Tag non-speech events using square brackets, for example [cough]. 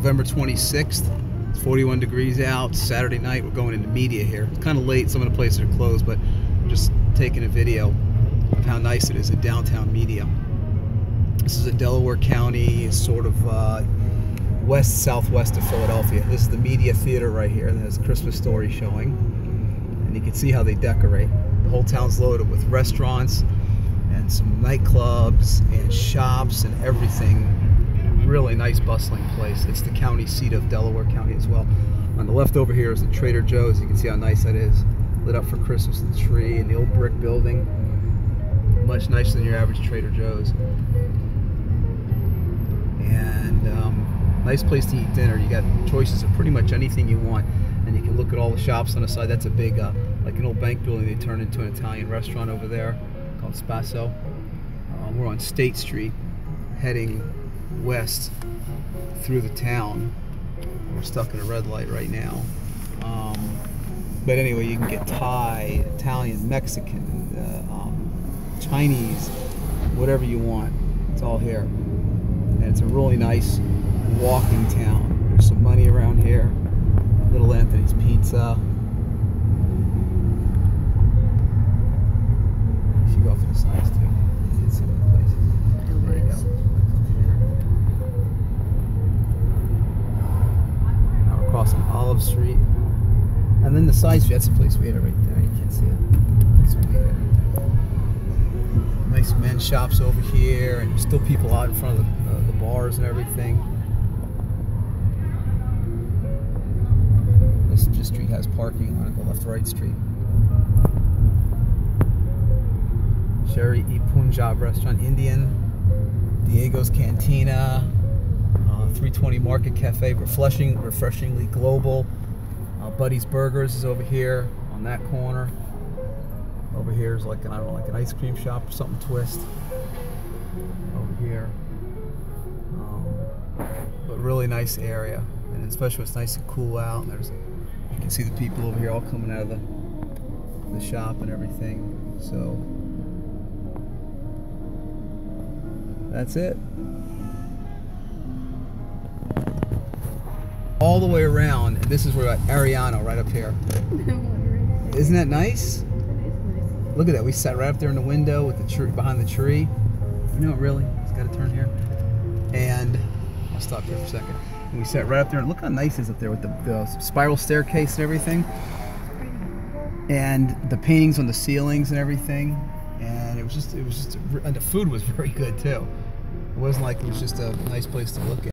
November 26th. It's 41 degrees out. Saturday night. We're going into Media here. It's kind of late. Some of the places are closed, but I'm just taking a video of how nice it is in downtown Media. This is in Delaware County, sort of uh, west southwest of Philadelphia. This is the Media Theater right here. There's Christmas story showing, and you can see how they decorate. The whole town's loaded with restaurants and some nightclubs and shops and everything really nice bustling place. It's the county seat of Delaware County as well. On the left over here is the Trader Joe's. You can see how nice that is. Lit up for Christmas, the tree and the old brick building. Much nicer than your average Trader Joe's. And um, nice place to eat dinner. You got choices of pretty much anything you want. And you can look at all the shops on the side. That's a big, uh, like an old bank building they turned into an Italian restaurant over there called Spasso. Um, we're on State Street heading west through the town. We're stuck in a red light right now. Um, but anyway, you can get Thai, Italian, Mexican, uh, um, Chinese, whatever you want. It's all here. And it's a really nice walking town. There's some money around here. Little Anthony's Pizza. You should go off to the sides too. You can see other places. There you go. Now we're Street. And then the side street, that's the place we had it right there. You can't see it. That's what we had right there. Nice men's shops over here, and still people out in front of the, uh, the bars and everything. This, this street has parking on it, the left-right street. Sherry E. Punjab Restaurant, Indian, Diego's Cantina, 320 Market Cafe, refreshing, refreshingly global. Uh, Buddy's Burgers is over here on that corner. Over here is like an I don't know, like an ice cream shop or something twist. Over here, um, but really nice area, and especially it's nice and cool out. And there's you can see the people over here all coming out of the the shop and everything. So that's it. All the way around, and this is where Ariano right up here. Isn't that nice? Look at that. We sat right up there in the window with the tree behind the tree. You know, really, it's got to turn here. And I'll stop here for a second. And we sat right up there, and look how nice it is up there with the, the spiral staircase and everything, and the paintings on the ceilings and everything. And it was just, it was just, and the food was [laughs] very good too. It wasn't like it was just a nice place to look at.